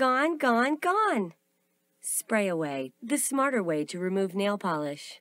Gone, gone, gone. Spray away, the smarter way to remove nail polish.